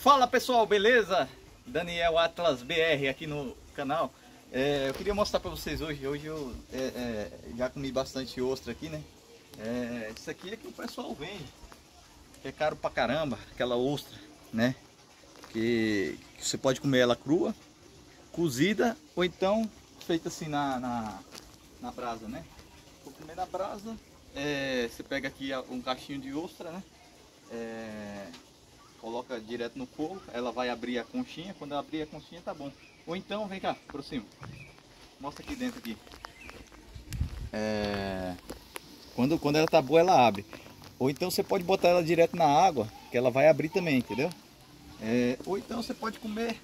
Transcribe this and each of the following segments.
Fala pessoal, beleza? Daniel Atlas BR aqui no canal. É, eu queria mostrar para vocês hoje. Hoje eu é, é, já comi bastante ostra aqui, né? É, isso aqui é que o pessoal vende. É caro pra caramba, aquela ostra, né? Que, que você pode comer ela crua, cozida ou então feita assim na, na, na brasa, né? Vou comer na brasa. É, você pega aqui um cachinho de ostra, né? Coloca direto no fogo, ela vai abrir a conchinha, quando ela abrir a conchinha tá bom. Ou então, vem cá, aproxima. Mostra aqui dentro aqui. É... Quando, quando ela tá boa, ela abre. Ou então você pode botar ela direto na água, que ela vai abrir também, entendeu? É... Ou então você pode comer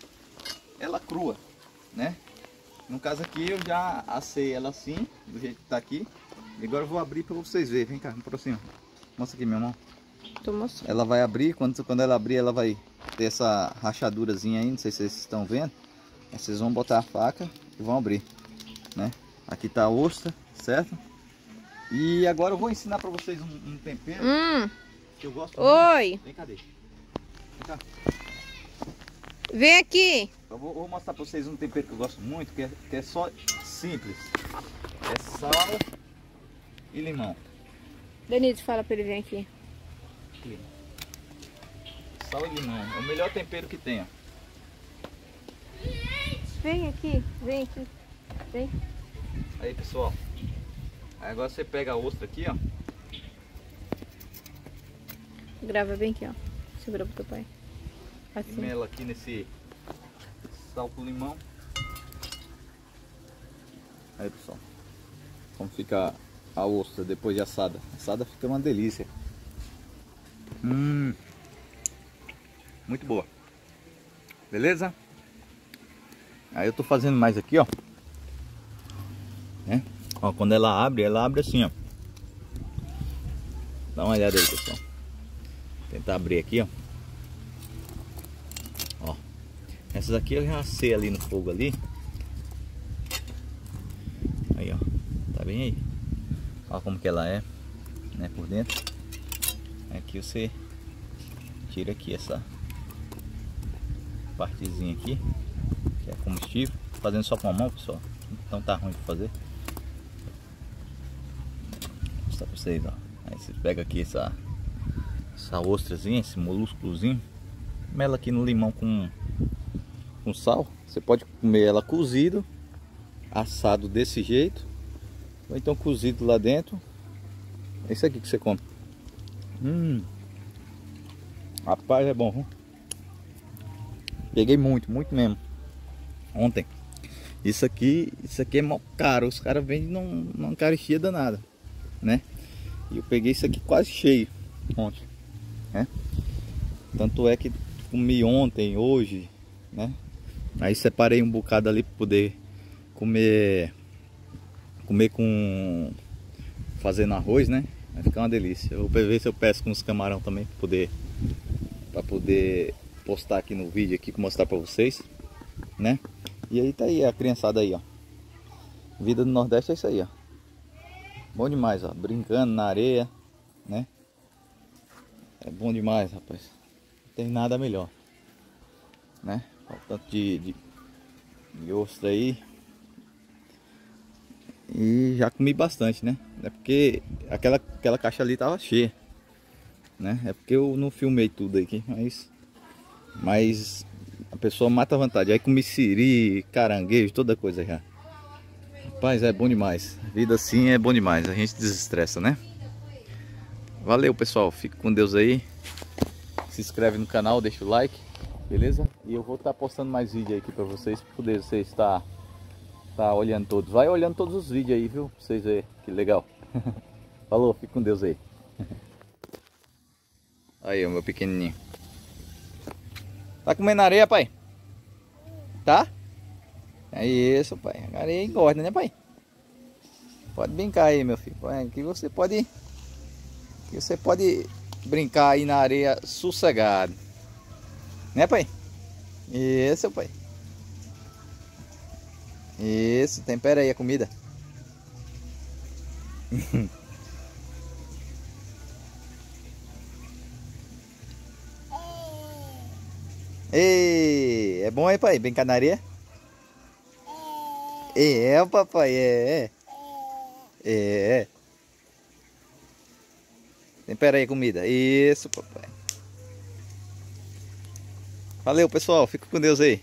ela crua, né? No caso aqui eu já assei ela assim, do jeito que tá aqui. E agora eu vou abrir para vocês verem. Vem cá, aproxima. Mostra aqui, meu irmão. Ela vai abrir, quando, quando ela abrir, ela vai ter essa rachadurazinha aí, não sei se vocês estão vendo. Aí vocês vão botar a faca e vão abrir, né? Aqui tá a ostra, certo? E agora eu vou ensinar pra vocês um, um tempero Hum, que eu gosto oi. muito. Vem cá, deixa. Vem cá. Vem aqui. Eu vou, vou mostrar pra vocês um tempero que eu gosto muito, que é, que é só simples. É sal e limão. Denise, fala pra ele vir aqui. Aqui. Sal e limão. É o melhor tempero que tem, ó. Vem aqui, vem aqui. Vem. Aí pessoal, aí agora você pega a ostra aqui, ó. Grava bem aqui, ó. Segura pro teu pai. E Assim. mela aqui nesse sal com limão. Aí pessoal, como fica a ostra depois de assada. Assada fica uma delícia. Hum, muito boa. Beleza? Aí eu tô fazendo mais aqui, ó. Né? Ó, quando ela abre, ela abre assim, ó. Dá uma olhada aí, pessoal. Tentar abrir aqui, ó. Ó. Essas aqui eu já assei ali no fogo ali. Aí, ó. Tá bem aí? Olha como que ela é, né, por dentro. Aqui você tira aqui essa partezinha aqui, que é combustível. Fazendo só com a mão, pessoal. Então tá ruim de fazer. Vou mostrar pra vocês, ó. Aí você pega aqui essa essa ostrazinha, esse molúsculozinho, mela aqui no limão com com sal. Você pode comer ela cozido, assado desse jeito, ou então cozido lá dentro. É isso aqui que você come. Hum. Rapaz, é bom. Peguei muito, muito mesmo. Ontem. Isso aqui, isso aqui é mó caro. Os caras vendem num, numa caristia danada, né? E eu peguei isso aqui quase cheio ontem, né? Tanto é que comi ontem, hoje, né? Aí separei um bocado ali para poder comer comer com fazendo arroz, né? Vai ficar uma delícia. Eu vou ver se eu peço com os camarão também para poder para poder postar aqui no vídeo aqui mostrar para vocês, né? E aí tá aí a criançada aí, ó. Vida do Nordeste é isso aí, ó. Bom demais, ó. Brincando na areia, né? É bom demais, rapaz. Não tem nada melhor, né? Olha o tanto de, de, de ostra aí. E já comi bastante, né? É porque aquela, aquela caixa ali tava cheia, né? É porque eu não filmei tudo aqui, mas... Mas a pessoa mata a vontade. Aí comi siri, caranguejo, toda coisa já. Rapaz, é bom demais. Vida assim é bom demais. A gente desestressa, né? Valeu, pessoal. Fique com Deus aí. Se inscreve no canal, deixa o like, beleza? E eu vou estar postando mais vídeos aqui para vocês, para poder você estar tá olhando todos. Vai olhando todos os vídeos aí, viu? Pra vocês verem que legal. Falou, fique com Deus aí. Aí, o meu pequenininho. Tá comendo areia, pai? Tá? É isso, pai. A areia engorda, né, pai? Pode brincar aí, meu filho. Aqui você pode... Aqui você pode brincar aí na areia sossegado. Né, pai? Isso, pai. Isso, tempera aí a comida. Ei, é bom aí, pai? Brincar na areia? É, é papai. É. é. Tempera aí a comida. Isso, papai. Valeu, pessoal. Fica com Deus aí.